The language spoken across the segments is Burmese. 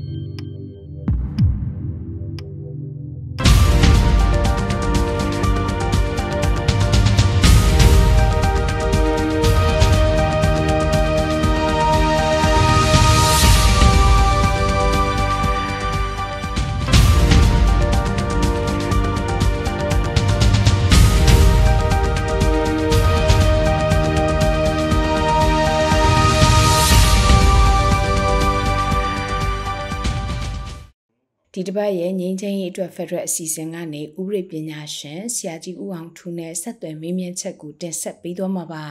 ဒီ တစ်ပတ်ရဲ့ငင်းချင်းရေးအတွက် Federal အစီအစဉ်ကနေဥပဒေပညာရှင်ဆရာကြီးဦးအောင်ထူးနဲ့ဆက်သွယ်မေးမြန်းချက်ကိုတင်ဆက်ပေးသွားမှာပါ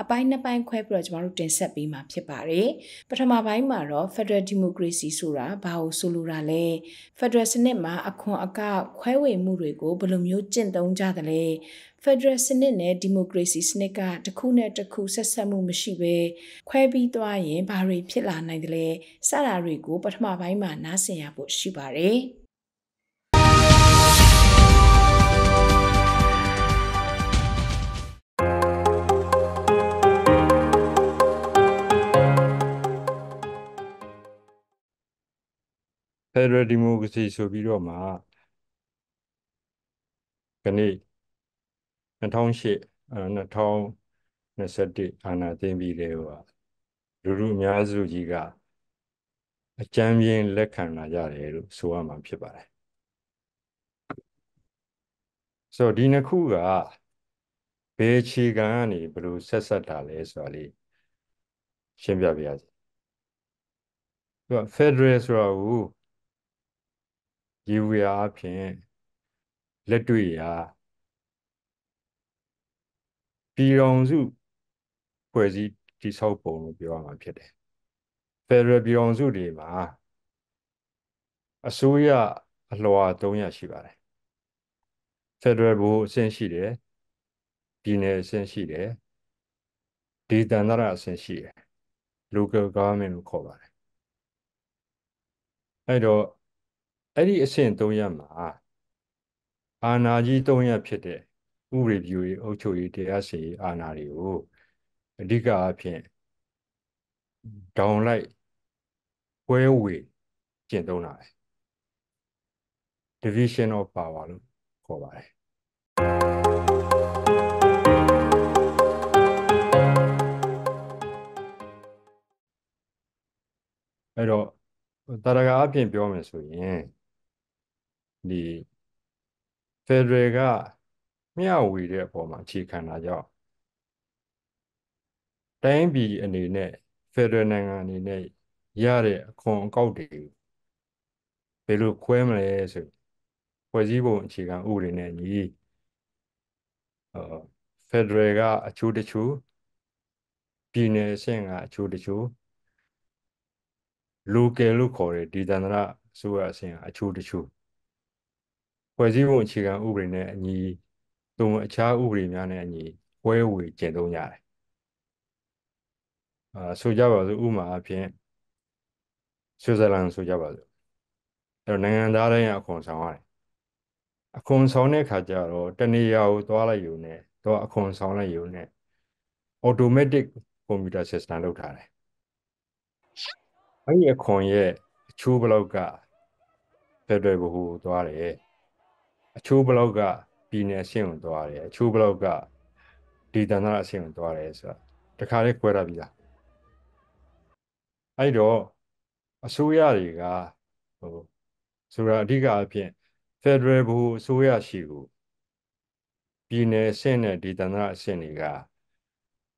အပိုင်းနှစ်ပိုင်းခွဲပြီးတော့ကျမတို့တင်ဆက်ပေးမှာဖြစ်ပါတယ်ပထမပိုင်းမှာတော့ Federal Democracy ဆိုတာဘာကိုဆိုလိုတာလဲ Federal စနစ်မှာအခွန်အကောက်ခွဲဝေမှုတွေကိုဘယ်လိုမျိုးကျင့်သုံးကြသလဲ Federal စနစ်နဲ့ Democracy စနစ်ကတစ်ခုနဲ့တစ်ခုဆက်ဆက်မှုမရှိဘဲခွဲပြီးသွားရင်ဘာတွေဖြစ်လာနိုင်သလဲစတာတွေကိုပထမပိုင်းမှာနားဆင်ရဖို့ရှိပါတယ်ဖက်ဒရယ်ဒီမိုကရေစီဆိုပြီးတော့မှခဏ 2008 2021အာဏာသိမ်းပြီးတဲ့ဟိုလူလူအများစုကြီးကအကြမ်းပြင်းလက်ခံလာကြတယ်လို့ဆိုရမှာဖြစ်ပါတယ်ဆိုတော့ဒီနှစ်ခုကဘယ်ခြေခံကနေဘယ်လိုဆက်ဆက်တာလဲဆိုတာလေးရှင်းပြပြရစီသူက Federal ဆိုတာကိုရေဝေအားဖြင့်လက်တွေ့ရာ ပြည်တော်စုဖွဲ့စည်းတည်ဆောက်ပုံလို့ပြောရမှာဖြစ်တယ်ဖက်ဒရယ်ပြည်တော်စုတွေမှာအစိုးရအလွှာ300ရှိပါတယ်ဖက်ဒရယ်ဘိုးအဆင့်ရှိတယ်ပြည်နယ်အဆင့်ရှိတယ်ဒေသန္တရအဆင့်ရှိတယ် local government လို့ခေါ်ပါတယ်အဲ့တော့အဲ့ဒီအဆင့်300မှာအာဏာကြီး300ဖြစ်တဲ့ ဥပဒေပြုရေးအုပ်ချုပ်ရေးတရားစီရင်အာဏာတွေကိုအဓိကအဖြစ်ဒေါင်လိုက်ပွဲဝေကျင့်သုံးတာပဲ division of power လို့ခေါ်ပါတယ်အဲ့တော့တရကအဖြစ်ပြောမယ်ဆိုရင်ဒီ Federal က မျှဝေတဲ့အပေါ်မှာအခြေခံတာကြောင့်တိုင်းပြည်အနေနဲ့ဖက်ဒရယ်နိုင်ငံအနေနဲ့ရတဲ့အခွန်အကောက်တွေဘယ်လိုခွဲမလဲဆိုဖွဲ့စည်းပုံအခြေခံဥပဒေနဲ့ညီဖက်ဒရယ်ကအချိုးတချို့ပြည်နယ်အဆင့်ကအချိုးတချို့ local လို့ခေါ်တဲ့ဒေသန္တရအစိုးရအဆင့်ကအချိုးတချို့ဖွဲ့စည်းပုံအခြေခံဥပဒေနဲ့အညီ သို့မဟုတ်အခြားဥပဒေများနဲ့အညီပွဲဝေကျင့်သုံးကြတယ်အာဆိုကြပါစို့ဥပမာအဖြစ်ဆွစ်ဇာလန်ဆိုကြပါစို့အဲ့တော့နိုင်ငံသားတိုင်းအခွန်ဆောင်ရတယ်အခွန်ဆောင်တဲ့ခါကျတော့တနေရာကိုသွားလိုက်ယူနေတော့အခွန်ဆောင်လိုက်ယူနေ automatic computer system လောက်ထားတယ်အဲ့ဒီအခွန်ရဲ့အချိုးဘလောက်က Federal ဘဟုသွားတယ်အချိုးဘလောက်က ပြည်နယ်အဆင့်ကိုသွားတယ်အချိုးဘလောက်ကဒေသနာအဆင့်ကိုသွားတယ်ဆိုတာတခါလေးခွဲရပြီလားအဲ့တော့အစိုးရတွေကဟိုဆိုတာအဓိကအဖြစ် Federal ဘုအစိုးရရှိကိုပြည်နယ်အဆင့်နဲ့ဒေသနာအဆင့်တွေက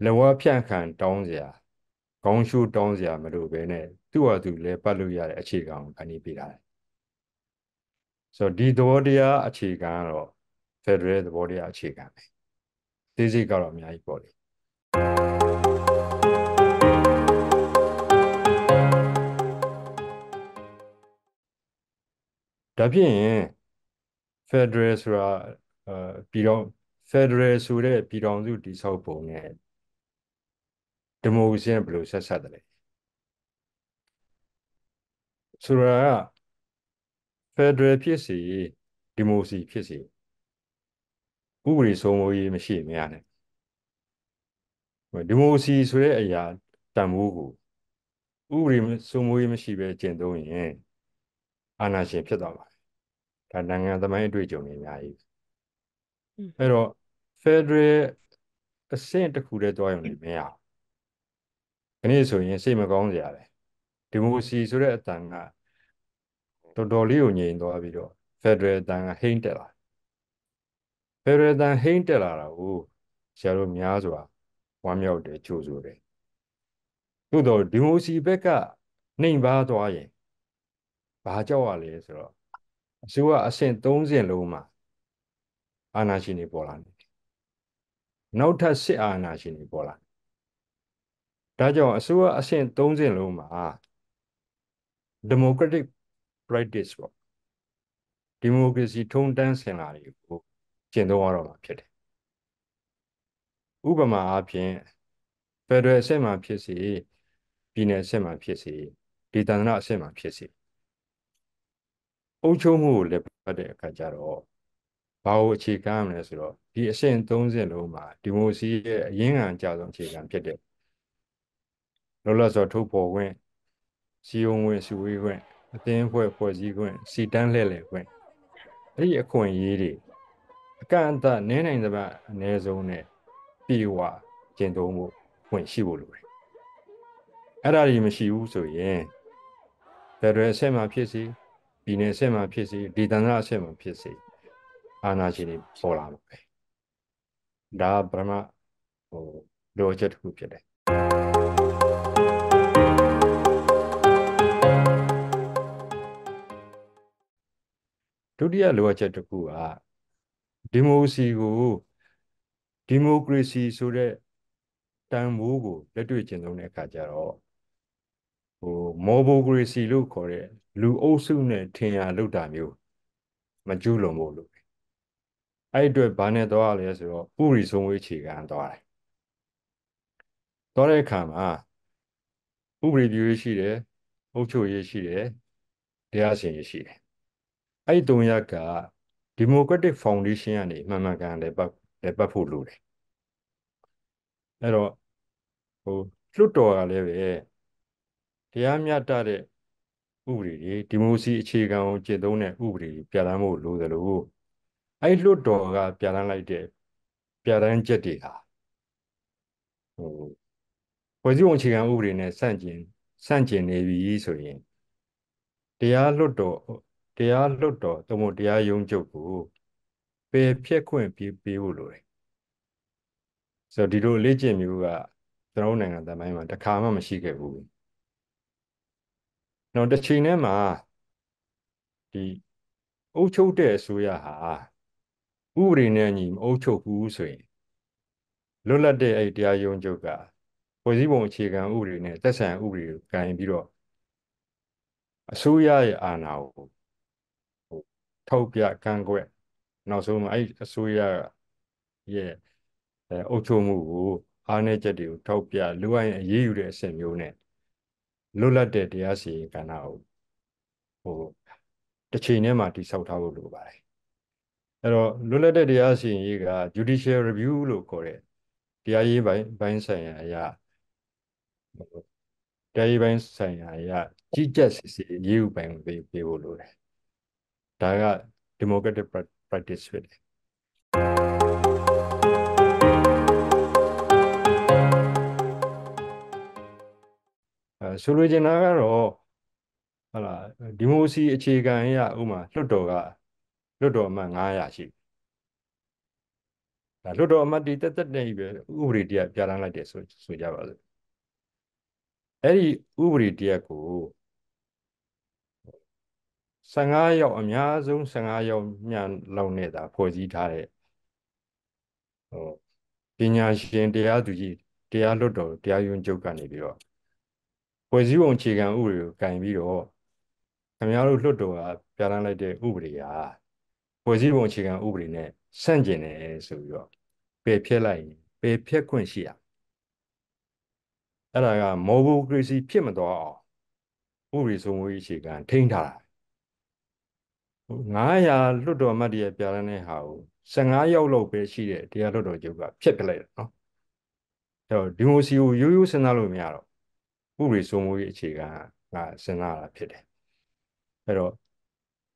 လဝဖြန့်ခံတောင်းစရာခေါင်းရှုတောင်းစရာမလိုဘဲနဲ့သူ့ဟာသူလဲပတ်လို့ရတဲ့အခြေခံကိုဖန်တီးပေးတာဆိုတော့ဒီသဘောတရားအခြေခံကတော့ Federal သဘောတရားအခြေခံပဲသိစိတ်ကတော့အများကြီးပေါ့လေဒါဖြင့် Federal ဆိုတာအဲပြည်တော် Federal ဆိုတဲ့ပြည်တော်စုတည်ဆောက်ပုံနဲ့ဒီမိုကရေစီဘယ်လိုဆက်ဆက်တယ်လဲဆိုတာက Federal ဖြစ်စီဒီမိုကရေစီဖြစ်စီ ဥပဒေစိုးမိုးရေးမရှိမရနဲ့ဒီမိုကရေစီဆိုတဲ့အရာတန်ဖိုးကိုဥပဒေစိုးမိုးရေးမရှိပဲကျင့်သုံးရင်အာဏာရှင်ဖြစ်သွားပါတယ်ဒါနိုင်ငံသမိုင်းအတွေ့အကြုံတွေအများကြီးอืมအဲ့တော့ Federal အဆင့်တစ်ခုတည်းတွားရုံနဲ့မရဘူး။ဒီနေ့ဆိုရင်စိတ်မကောင်းစရာပဲ။ဒီမိုကရေစီဆိုတဲ့အတန်ကတော်တော်လေးကိုငြိမ်သွားပြီးတော့ Federal အတန်ကဟိမ့်တက်လာ။ Federal အတန်ဟိမ့်တက်လာတာကိုဆရာတို့များစွာဝမ်းမြောက်တယ်ကြိုဆိုတယ်။သို့တော့ဒီမိုကရေစီဘက်ကနှိမ်ပါသွားရင်ဘာကြောက်ရလဲဆိုတော့အစိုးရအဆင့်30လုံးမှာအာဏာရှင်တွေပေါ်လာတယ်နောက်ထပ်စစ်အာဏာရှင်တွေပေါ်လာဒါကြောင့်အစိုးရအဆင့်30လုံးမှာ democratic practice ပေါ့ဒီမိုကရေစီထုံးတမ်းစင်လာတွေကို ကျင့်သုံးရတော့မှာဖြစ်တယ်ဥပမာအားဖြင့် federal အဆင့်မှာဖြစ်စေပြည်နယ်အဆင့်မှာဖြစ်စေဒေသန္တရအဆင့်မှာဖြစ်စေအုပ်ချုပ်မှုကိုလည်းပတ်တဲ့အခါကျတော့ဘာကိုအခြေခံရမလဲဆိုတော့ဒီအဆင့်30လုံးမှာဒီမိုစီရဲ့အရင်းခံအကြဆုံးအခြေခံဖြစ်တဲ့လောလောဆယ်ထုတ်ဖော်ခွင့်စီယုံခွင့်စုဝေးခွင့်အသင်းအဖွဲ့ဖွဲ့စည်းခွင့်စီတန်းလှည့်လည်ခွင့်အဲ့ဒီအခွင့်အရေးတွေအ ကန့်အသတ်နည်းနိုင်သမျှအနည်းဆုံးနဲ့ပြေဝကျင့်သုံးဖို့ခွင့်ရှိဖို့လိုတယ်အဲ့ဒါကြီးမရှိဘူးဆိုရင်ဖက်ဒရယ်အဆင့်မှာဖြစ်စီပြည်နယ်အဆင့်မှာဖြစ်စီဒေသန္တရအဆင့်မှာဖြစ်စီအာဏာရှင်တွေပေါ်လာမှာပဲဒါကပရမဟိုလိုချက်တစ်ခုဖြစ်တယ်ဒုတိယလိုအပ်ချက်တစ်ခုက ဒီမိုစီကိုဒီမိုကရေစီဆိုတဲ့တန်ဖိုးကိုလက်တွေ့ကျင့်သုံးတဲ့အခါကျတော့ဟိုမော်ဘိုကရေစီလို့ခေါ်တဲ့လူအုပ်စုနဲ့ထင်ရလောက်တာမျိုးမကျူးလွန်ဖို့လို့အဲ့အတွက်ဘာနဲ့သွားရလဲဆိုတော့ဥရိဆုံးဝေးအခြေခံသွားတယ်သွားတဲ့အခါမှာဥပဒေပြုရေးရှိတယ်အုပ်ချုပ်ရေးရှိတယ်တရားစီရင်ရေးရှိတယ်အဲ့ဒီသုံးရက်က Democratic Foundation ကနေမှန်မှန်ကန်လည်းပတ်လည်းပတ်ဖို့လိုတယ်အဲ့တော့ဟိုလွတ်တော်ကလည်းပဲတရားမျှတတဲ့ဥပဒေတွေဒီမိုစီအခြေခံကိုကျင့်သုံးတဲ့ဥပဒေပြဋ္ဌာန်းဖို့လိုသလိုအဲ့လွတ်တော်ကပြဋ္ဌာန်းလိုက်တဲ့ပြဋ္ဌာန်းချက်တွေဟာဟိုဖွဲ့စည်းပုံအခြေခံဥပဒေနဲ့ဆန့်ကျင်ဆန့်ကျင်နေပြီဆိုရင်တရားလွတ်တော် တရားလွတ်တော်သို့မဟုတ်တရားရုံးချုပ်ကိုပယ်ဖျက်ခွင့်ပေးပေးဖို့လိုတယ်ဆိုတော့ဒီလိုလေ့ကျင့်မျိုးကကျွန်တော်နိုင်ငံတမိုင်းမှာတစ်ခါမှမရှိခဲ့ဘူး။နောက်တစ်ချိန်ထဲမှာဒီအုပ်ချုပ်တဲ့အစိုးရဟာဥပဒေနဲ့ညီမအုပ်ချုပ်ဘူးဆိုရင်လွတ်လပ်တဲ့အဲ့တရားရုံးချုပ်ကဖွဲ့စည်းပုံအခြေခံဥပဒေနဲ့သက်ဆိုင်ဥပဒေကိုကင်ပြီးတော့အစိုးရရဲ့အာဏာကိုဟို ထောက်ပြကန့်ကွက်နောက်ဆုံးမှာအဲ့အစိုးရရဲ့အဲအုပ်ချုပ်မှုကိုအားနည်းချက်တွေကိုထောက်ပြလူအရင်အရေးယူတဲ့အဆင့်မျိုးနဲ့လွတ်လပ်တဲ့တရားစီရင်ကဏ္ဍကိုဟိုတစ်ချိန်ထဲမှာတိစောက်ထားဖို့လိုပါတယ်အဲ့တော့လွတ်လပ်တဲ့တရားစီရင်ရေးက judicial review လို့ခေါ်တဲ့တရားရေးပိုင်းပိုင်းဆိုင်ရာအရာတရားရေးပိုင်းဆိုင်ရာအရာကြီးကြပ်စစ်ဆေးရေးဥပိုင်းကိုပေးပေးဖို့လိုတယ် ဒါက democratic practice ဖြစ်တယ်အဲဆိုလိုချင်တာကတော့ဟာလာဒီမိုစီအခြေခံအရဥမာလွှတ်တော်ကလွှတ်တော်အမတ်900ရှိဒါလွှတ်တော်အမတ်ဒီတက်တက်နေပြီဥပဒေတရားပြဋ္ဌာန်းလိုက်တယ်ဆိုဆိုကြပါစို့အဲ့ဒီဥပဒေတရားကို 15ရောက်အများဆုံး15ရောက်ညလောက်နေတာဖွဲ့စည်းထားတဲ့ဟိုပညာရှင်တရားသူကြီးတရားလွတ်တော်တရားရုံးချုပ်ကနေပြီးတော့ဖွဲ့စည်းပုံအခြေခံဥပဒေကိုကင်ပြီးတော့ခင်ဗျားတို့လွှတ်တော်ကပြဋ္ဌာန်းလိုက်တဲ့ဥပဒေဟာဖွဲ့စည်းပုံအခြေခံဥပဒေနဲ့ဆန့်ကျင်တယ်ဆိုပြီးတော့ပယ်ဖျက်လိုက်ရင်ပယ်ဖျက်ခွင့်ရှိရအဲ့ဒါကမော်ဘိုကရေစီဖြစ်မသွားအောင်ဥပဒေစိုးမိုးရေးအခြေခံထိန်းထားတာ 900လွှတ်တော်အမတ်တွေပြဋ္ဌာန်းတဲ့ဟာကို15ရောက်လောက်ပဲရှိတဲ့တရားလွှတ်တော်ချုပ်ကဖျက်ပလိုက်တယ်နော်အဲ့တော့ဒီမိုစီကိုရိုးရိုးစဉ်းစားလို့မရတော့ဥပဒေစိုးမိုးရေးအခြေခံကစဉ်းစားတာဖြစ်တယ်အဲ့တော့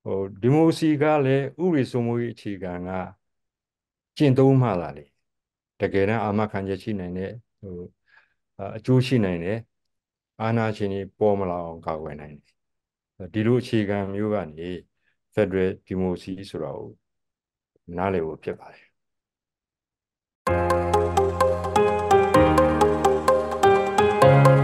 ဟိုဒီမိုစီကလည်းဥပဒေစိုးမိုးရေးအခြေခံကကျင့်သုံးမှလာလေတကယ်တမ်းအာမခံချက်ရှိနိုင်တဲ့ဟိုအကျိုးရှိနိုင်တဲ့အာဏာရှင်တွေပေါ်မလာအောင်ကာကွယ်နိုင်တယ်ဒီလိုအခြေခံမျိုးကနေ Federal Democracy ဆိုတာကိုနားလည်ဖို့ဖြစ်ပါတယ်။